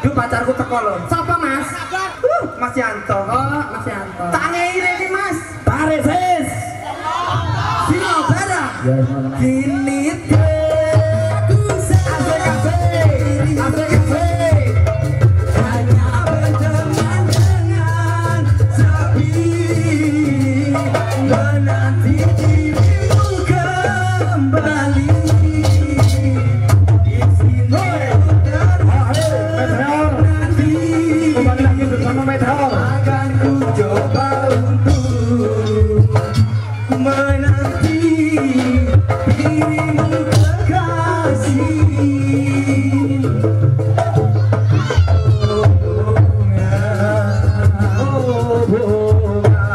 Duh pacarku teko lho. Siapa mas? Uh, Mas Yanto. Oh Mas Yanto. Tak ngei ini mas. Tarik sis. Sino bara. Ya Meteor. akan ku coba untuk menanti dirimu kekasih Oh, bunga, oh, bunga,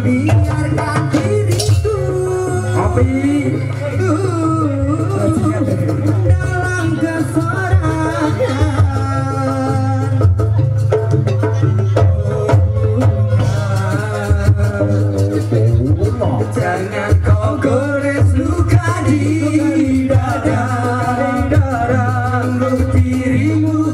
biarkan diriku Kopi. Untuk dirimu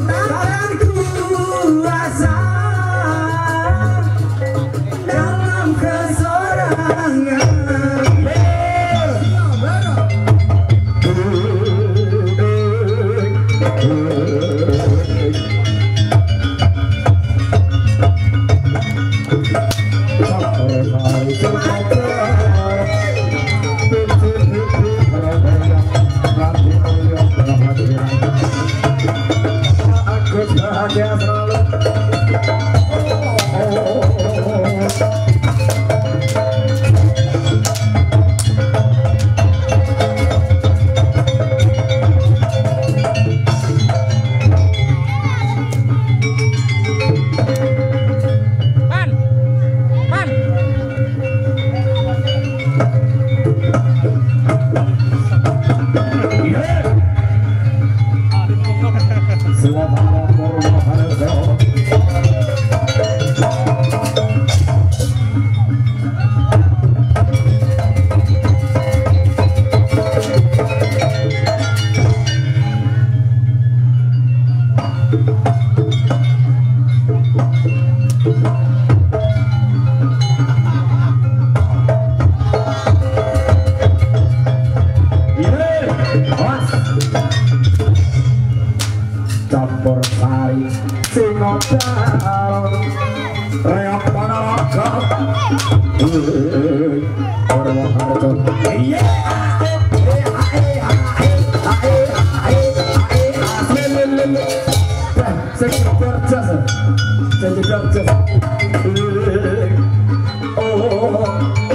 Oh,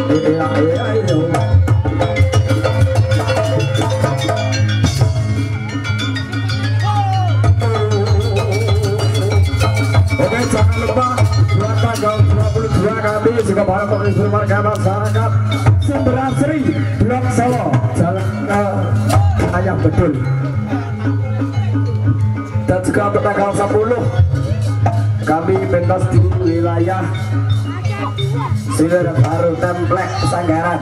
yeah, yeah. Lupa buat tanggal 22 kami juga para penghibur warga masyarakat Sumberasri, Blok Solo, Jalan uh, Ayam Bedul. Dan juga tanggal 10 kami pentas di wilayah Silir Baru Templek Sanggaran.